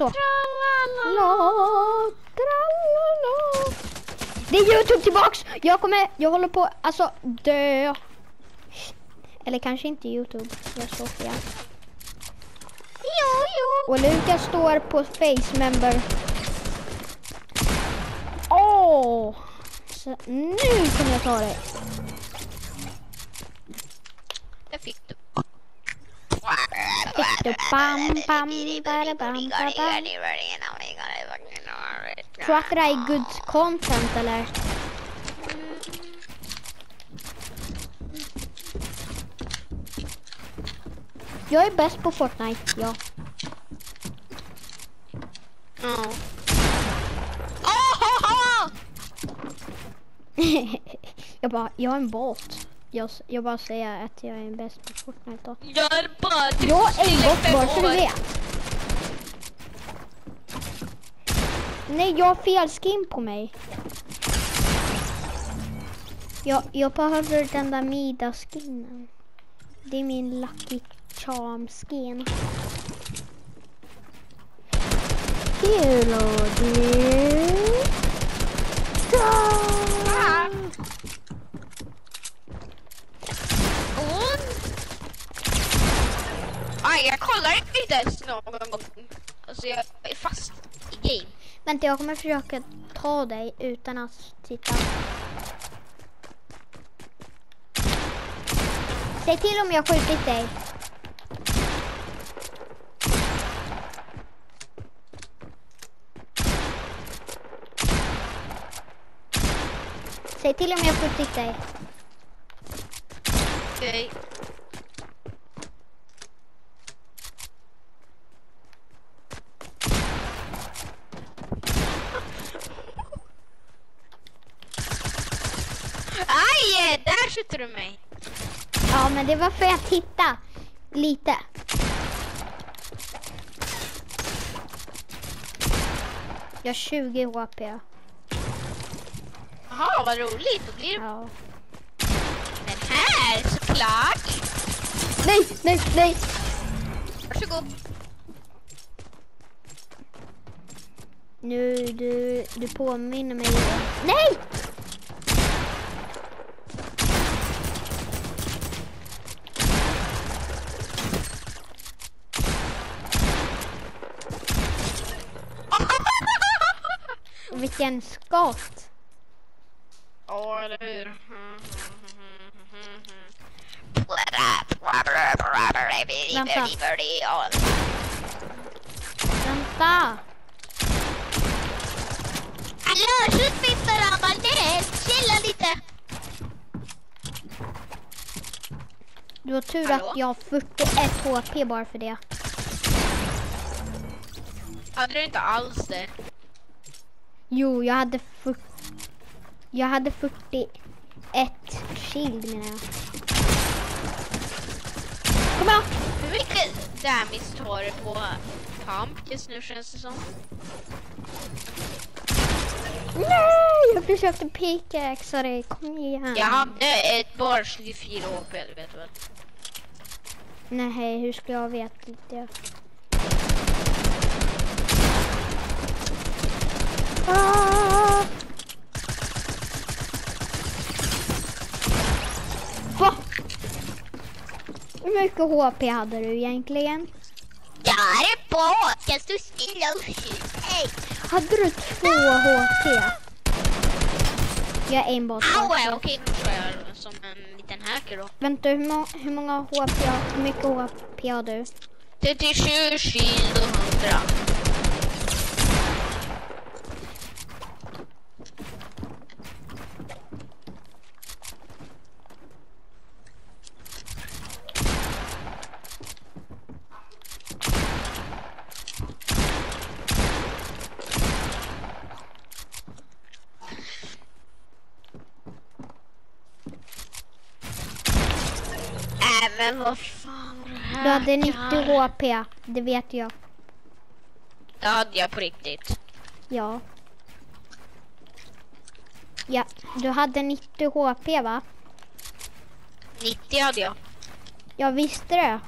så. Det är Youtube tillbaks! Jag kommer, jag håller på, alltså dö. Eller kanske inte Youtube, jag står fel. Jo, jo. Och Lukas står på face member. Åh! Så, nu kommer jag ta. Det Tror att det där är good content eller? Jag är bäst på Fortnite, ja. Åh, jag bara, jag är en bot. Jag, jag bara säger att jag är bäst på Fortnite då. Jag är bara typ Jag är fem bara så du vet. Nej, jag har fel skin på mig. Jag, jag behöver den där Mida-skinnen. Det är min Lucky Charm-skin. Hello dude. Ah. Åh. Aj, jag kollar inte ens någon gång. Alltså jag är fast i game. Vänta, jag kommer försöka ta dig utan att titta. Säg till om jag skjutit dig. Säg till om jag skjutit dig. Okej. Aj, där skjuter du mig. Ja, men det var för att titta lite. Jag har 20 HP. Jaha, vad roligt. Då blir det Ja. den här såklart. Nej, nej, nej. Varsågod. Nu, du, du påminner mig. Nej! Vilken skott. Ja, eller hur? Vänta. Hallå, skjut mig för rabalder! Chilla lite! Du har tur Hallå? att jag har 41 HP bara för det. Hade du inte alls det? Jo, jag hade 40... Jag hade 41 shield menar jag. Kom igen! Hur mycket damage tar du på pump just nu känns det som? Nej! Jag försökte pickaxa dig. Kom igen. Jag hade ett bara 24 HP, du vet väl? Nej, hur ska jag veta det? Hur mycket HP hade du egentligen? Jag är båt, jag står stilla och skjuter. Hade du två HP? Jag är en bot. Au, okej, jag som en liten hacker då. Vänta, hur, må hur många HP, hur mycket HP har du? 37 shield och 100. Men vad fan var det här? Du hade 90 HP, det vet jag. Det hade jag på riktigt. Ja. Ja, du hade 90 HP va? 90 hade jag. Jag visste det.